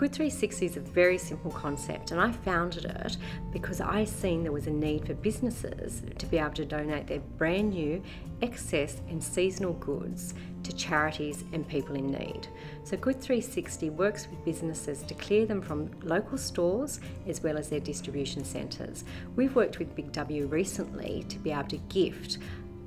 Good 360 is a very simple concept, and I founded it because I seen there was a need for businesses to be able to donate their brand new excess and seasonal goods to charities and people in need. So Good 360 works with businesses to clear them from local stores as well as their distribution centres. We've worked with Big W recently to be able to gift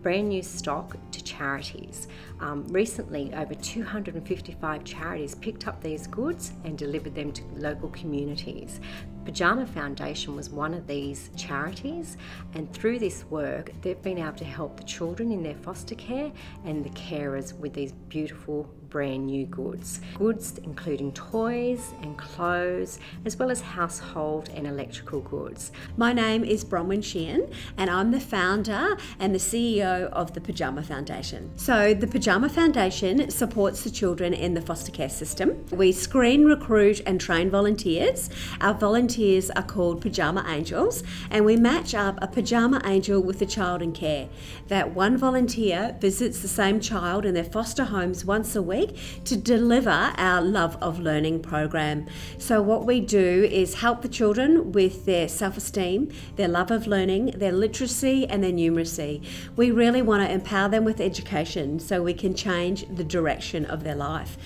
brand new stock to charities. Um, recently, over 255 charities picked up these goods and delivered them to local communities. Pyjama Foundation was one of these charities, and through this work, they've been able to help the children in their foster care and the carers with these beautiful brand new goods. Goods including toys and clothes, as well as household and electrical goods. My name is Bronwyn Sheehan, and I'm the founder and the CEO of the Pyjama Foundation. So, the Pyjama Foundation supports the children in the foster care system. We screen, recruit, and train volunteers. Our volunteers are called Pyjama Angels, and we match up a Pyjama Angel with a child in care. That one volunteer visits the same child in their foster homes once a week week to deliver our Love of Learning program. So, what we do is help the children with their self esteem, their love of learning, their literacy, and their numeracy. We really want to empower them with education so we can change the direction of their life.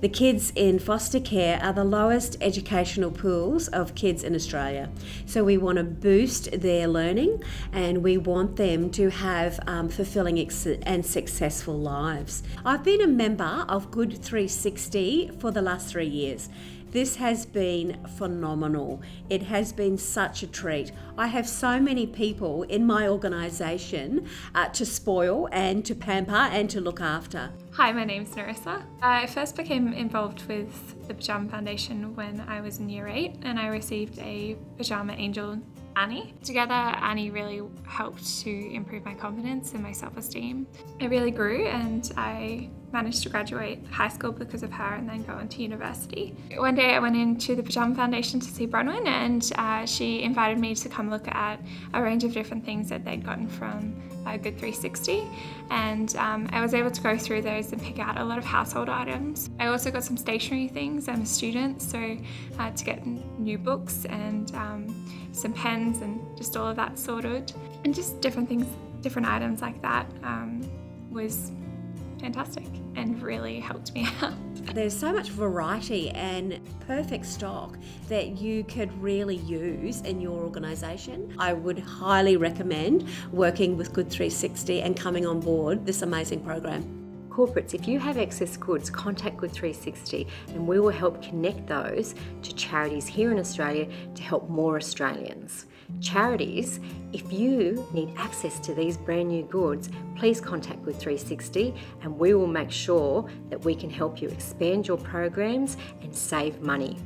The kids in foster care are the lowest educational pools of kids in Australia. So we want to boost their learning and we want them to have um, fulfilling and successful lives. I've been a member of Good 360 for the last three years. This has been phenomenal. It has been such a treat. I have so many people in my organisation uh, to spoil and to pamper and to look after. Hi, my name's Narissa. I first became involved with the Pyjama Foundation when I was in year eight and I received a Pyjama Angel Annie. Together, Annie really helped to improve my confidence and my self esteem. It really grew, and I managed to graduate high school because of her and then go on to university. One day I went into the Pyjama Foundation to see Bronwyn and uh, she invited me to come look at a range of different things that they'd gotten from a Good 360 and um, I was able to go through those and pick out a lot of household items. I also got some stationery things, I'm a student so uh, to get new books and um, some pens and just all of that sorted. And just different things, different items like that um, was fantastic and really helped me out. There's so much variety and perfect stock that you could really use in your organisation. I would highly recommend working with Good 360 and coming on board this amazing program. Corporates, if you have excess goods, contact Good 360 and we will help connect those to charities here in Australia to help more Australians. Charities, if you need access to these brand new goods, please contact Good 360 and we will make sure that we can help you expand your programs and save money.